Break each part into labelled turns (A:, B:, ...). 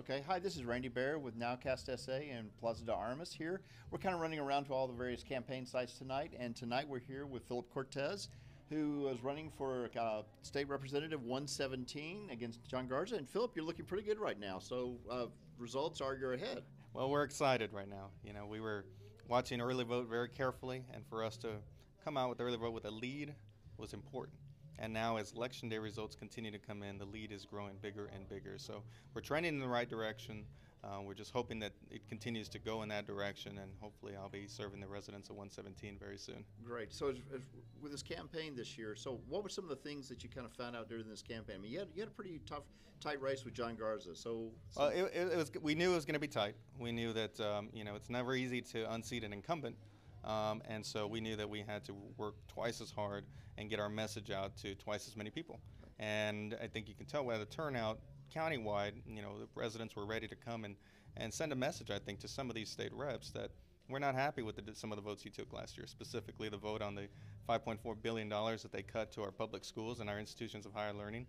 A: Okay, hi, this is Randy Bear with Nowcast SA and Plaza de Armas here. We're kind of running around to all the various campaign sites tonight, and tonight we're here with Philip Cortez, who is running for uh, State Representative 117 against John Garza. And Philip, you're looking pretty good right now, so uh, results are you're ahead.
B: Well, we're excited right now. You know, we were watching early vote very carefully, and for us to come out with the early vote with a lead was important. And now, as election day results continue to come in, the lead is growing bigger and bigger. So we're trending in the right direction. Uh, we're just hoping that it continues to go in that direction, and hopefully, I'll be serving the residents of 117 very soon.
A: Great. So, with this campaign this year, so what were some of the things that you kind of found out during this campaign? I mean, you had, you had a pretty tough, tight race with John Garza. So,
B: well, it, it, was. We knew it was going to be tight. We knew that um, you know it's never easy to unseat an incumbent. Um, and so we knew that we had to work twice as hard and get our message out to twice as many people. And I think you can tell by the turnout countywide, you know, the residents were ready to come and, and send a message, I think, to some of these state reps that we're not happy with the, some of the votes you took last year, specifically the vote on the $5.4 billion that they cut to our public schools and our institutions of higher learning.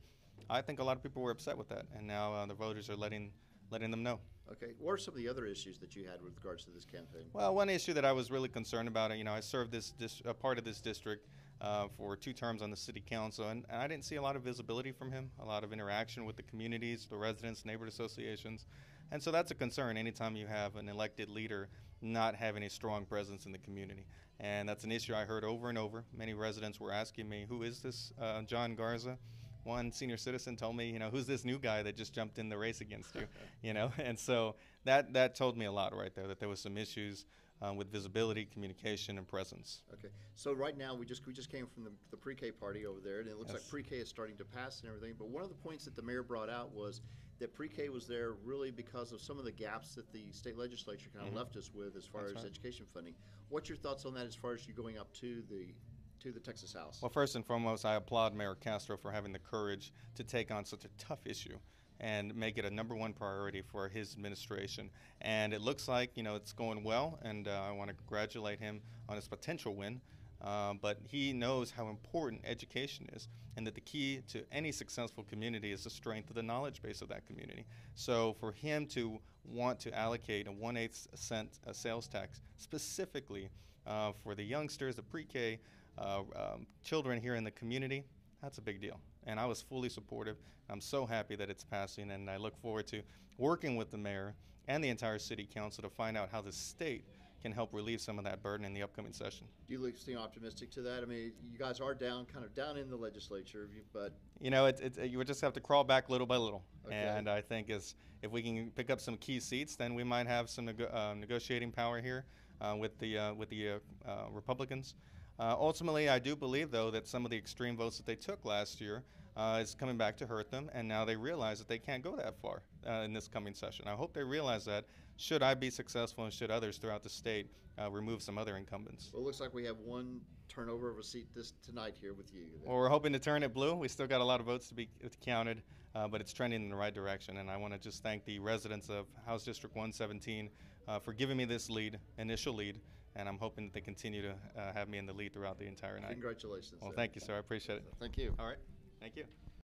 B: I think a lot of people were upset with that, and now uh, the voters are letting letting them know.
A: Okay. What are some of the other issues that you had with regards to this campaign?
B: Well, one issue that I was really concerned about, you know, I served this, this a part of this district uh, for two terms on the city council, and, and I didn't see a lot of visibility from him, a lot of interaction with the communities, the residents, neighborhood associations, and so that's a concern anytime you have an elected leader not having a strong presence in the community. And that's an issue I heard over and over. Many residents were asking me, "Who is this uh, John Garza?" One senior citizen told me, you know, who's this new guy that just jumped in the race against you, you know, and so that that told me a lot right there that there was some issues um, with visibility, communication, and presence.
A: Okay, so right now we just we just came from the, the pre-K party over there, and it looks
B: Yes.
A: like pre-K is starting to pass and everything. But one of the points that the mayor brought out was that pre-K was there really because of some of the gaps that the state legislature kind of
B: Mhm.
A: left us with as far
B: That's
A: as
B: right.
A: education funding. What's your thoughts on that as far as you going up to the to the Texas House?
B: Well, first and foremost, I applaud Mayor Castro for having the courage to take on such a tough issue and make it a number one priority for his administration. And it looks like you know it's going well, and uh, I want to congratulate him on his potential win. Um, but he knows how important education is, and that the key to any successful community is the strength of the knowledge base of that community. So, for him to want to allocate a one eighth cent uh, sales tax specifically uh, for the youngsters, the pre-K, uh, um, children here in the community, that's a big deal. And I was fully supportive. I'm so happy that it's passing, and I look forward to working with the mayor and the entire city council to find out how the state can help relieve some of that burden in the upcoming session.
A: Do you look seem optimistic to that? I mean, you guys are down, kind of down in the legislature, but
B: You know, it, it, you would just have to crawl back little by little.
A: Okay.
B: And I think as if we can pick up some key seats, then we might have some nego- uh, negotiating power here uh, with the uh, with the uh, uh, Republicans. Uh, ultimately, I do believe, though, that some of the extreme votes that they took last year uh, is coming back to hurt them, and now they realize that they can't go that far uh, in this coming session. I hope they realize that. Should I be successful, and should others throughout the state uh, remove some other incumbents?
A: well, it looks like we have one turnover of a seat this tonight here with you.
B: Well, we're hoping to turn it blue. We still got a lot of votes to be counted, uh, but it's trending in the right direction. And I want to just thank the residents of House District 117 uh, for giving me this lead, initial lead, and I'm hoping that they continue to uh, have me in the lead throughout the entire night.
A: Congratulations.
B: Well,
A: sir.
B: thank you, sir. I appreciate it.
A: Thank you.
B: All right. Thank you.